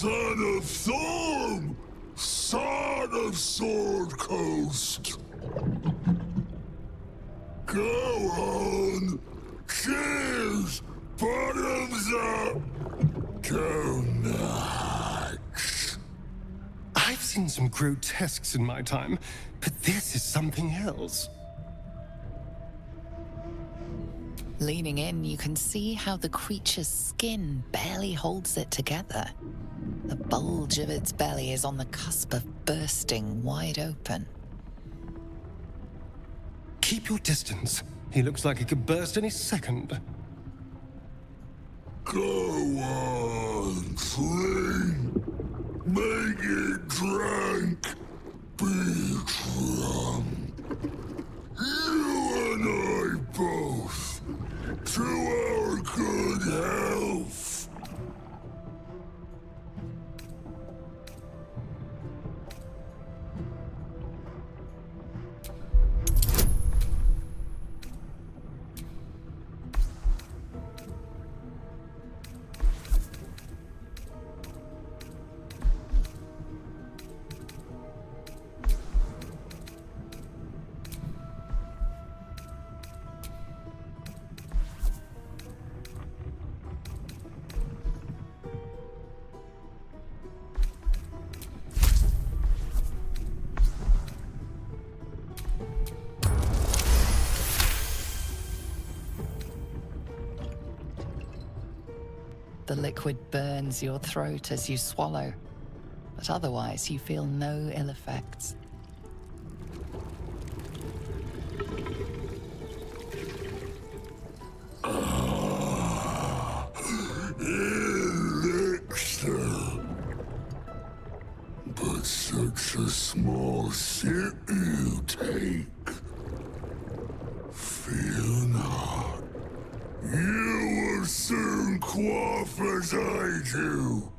Son of Thorm! Son of Sword Coast! Go on! Cheers! Bottoms up! Go nuts! I've seen some grotesques in my time, but this is something else. Leaning in, you can see how the creature's skin barely holds it together. The bulge of its belly is on the cusp of bursting wide open. Keep your distance. He looks like he could burst any second. Go on, drink. Make it drunk. Be drunk. To our good health. The liquid burns your throat as you swallow, but otherwise you feel no ill effects. Soon quaff as I do.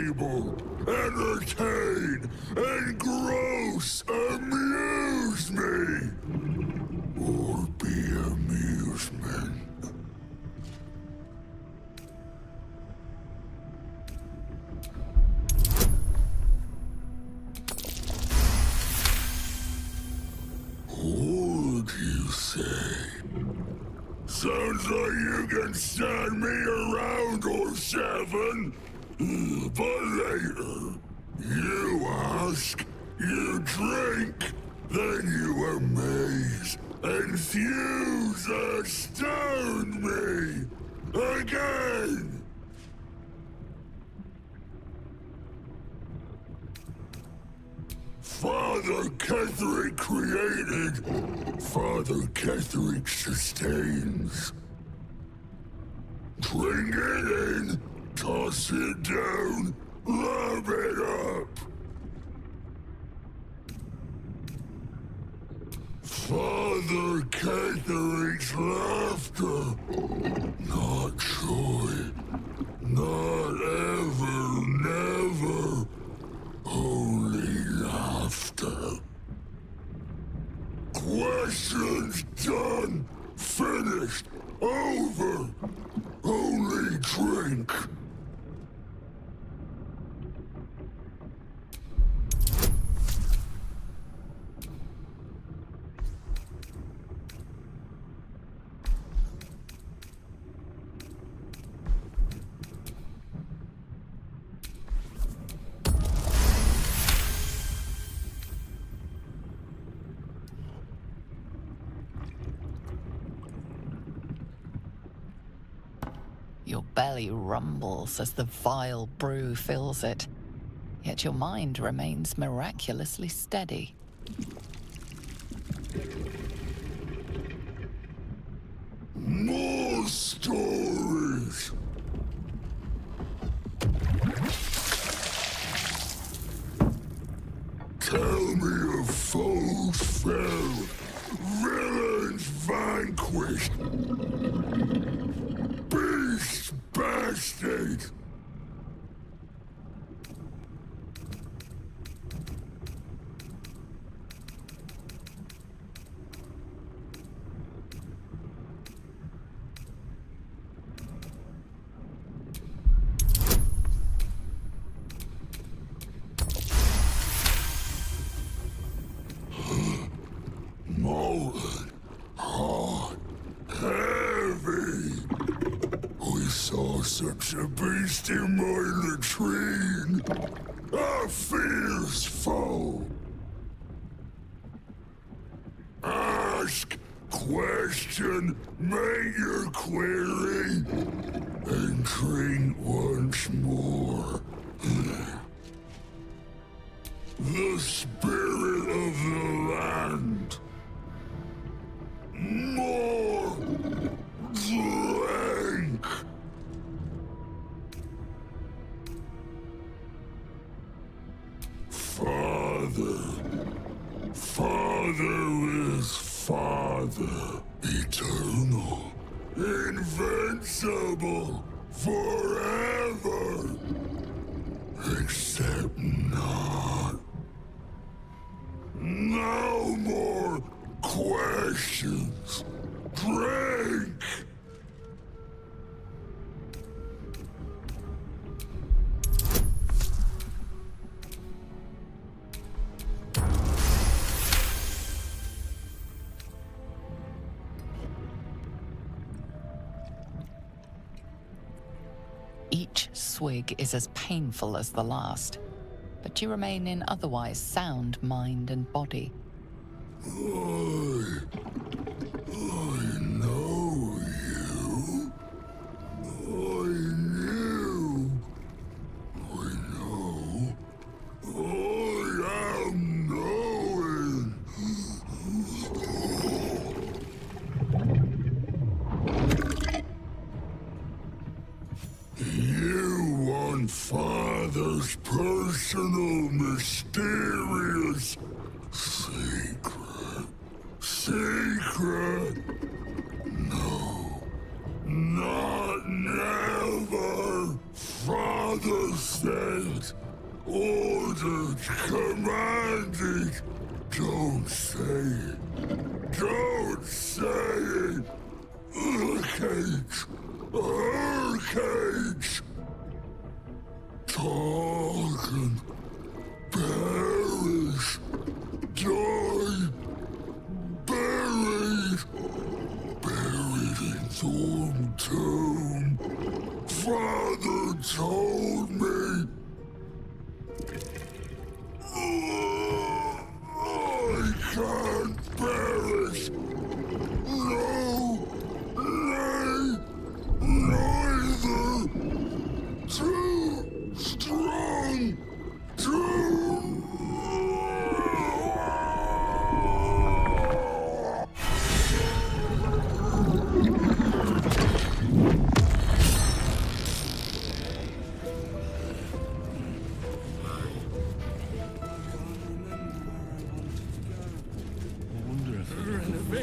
Fable. Entertain, engross, amuse me. You drink, then you amaze, enthuse, astound me. Again! Father Ketheric created, Father Ketheric sustains. Bring it in, toss it down, love it up. Father Ketheric's laughter, not joy, not ever, never. Only laughter. Questions done. Belly rumbles as the vile brew fills it, yet your mind remains miraculously steady. More stories! Tell me of foes fell, villains vanquished, bastard! A beast in my latrine. A fierce foe. Ask, question, make your query, and drink once more. The spirit questions. Drink! Each swig is as painful as the last, but you remain in otherwise sound mind and body. Never. Father said. Ordered. Commanded. Don't say it. Don't say it. Urcage. Urcage. Talk and perish. Die. Buried. Buried in Thorm Tomb. Father told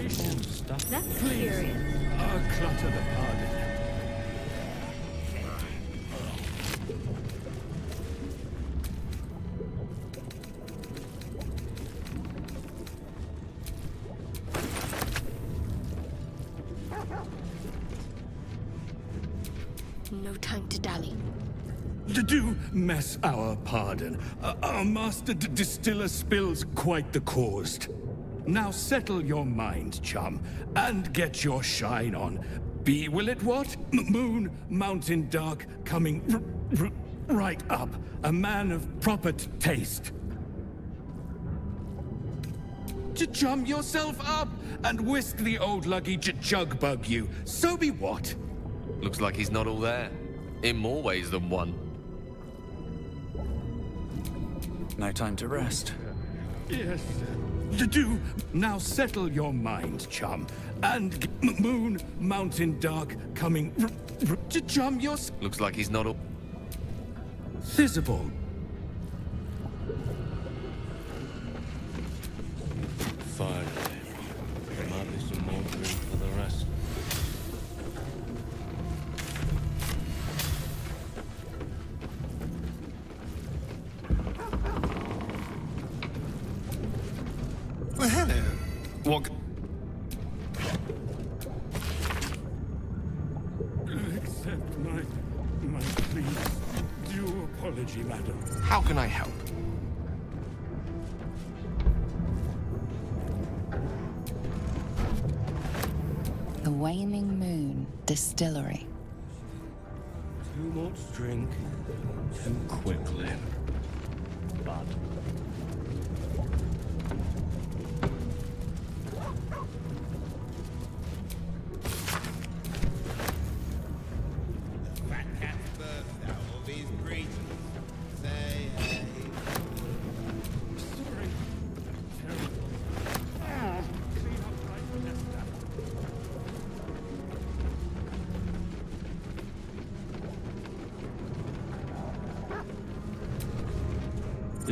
renovation stuff That's. I'll clutter the pardon. No time to dally. Do mess our pardon. Uh, our master distiller spills quite the caused. Now settle your mind, chum, and get your shine on. Be will it what? M- moon, mountain dark, coming r- r- right up. A man of proper t- taste. To chum yourself up and whisk the old luggy j- jug bug you. So be what? Looks like he's not all there. In more ways than one. No time to rest. Yes. Do now settle your mind, chum. And Moon, Mountain Dark, coming. To chum, your Looks like he's not all. Apology, madam. How can I help? The Waning Moon Distillery. Too much drink, too quickly. Bad.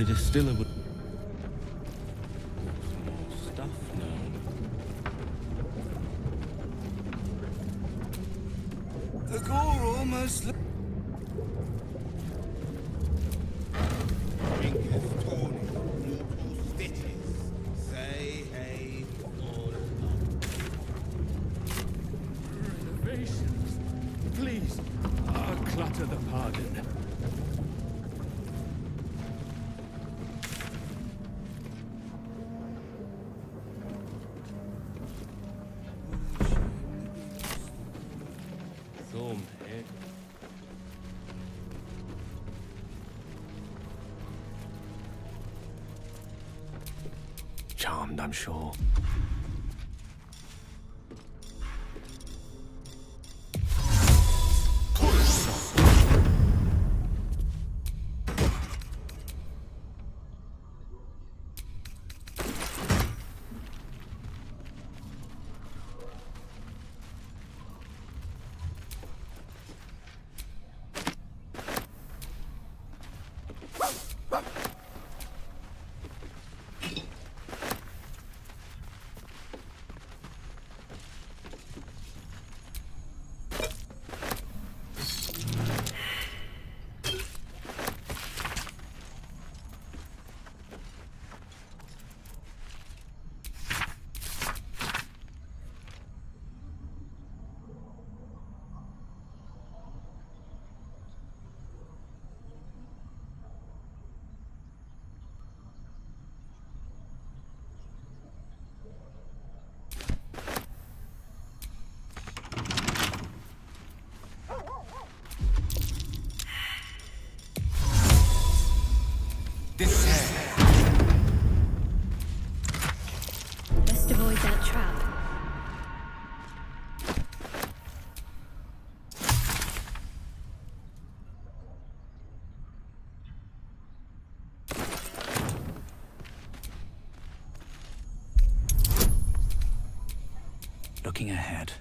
Distiller would. Charmed, I'm sure. Ahead.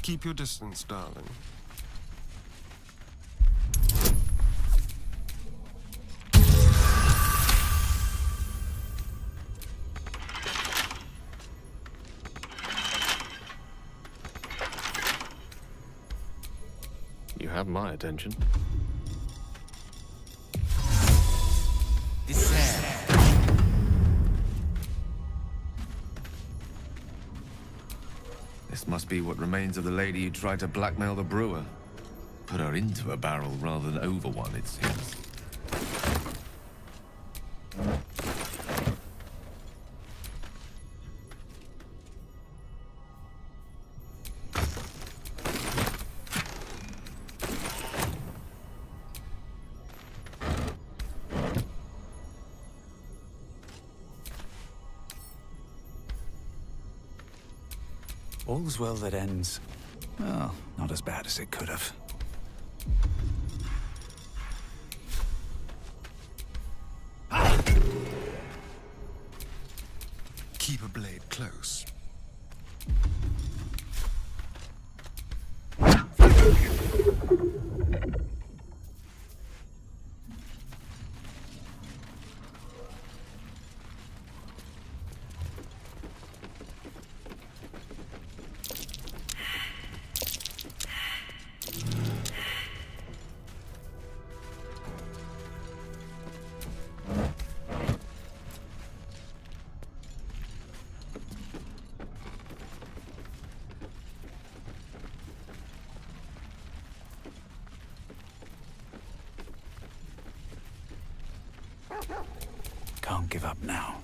Keep your distance, darling. You have my attention. Be what remains of the lady who tried to blackmail the brewer. Put her into a barrel rather than over one, it seems. All's well that ends. Well, not as bad as it could have. Keep a blade close. Can't give up now.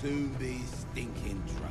Soon be stinking drunk.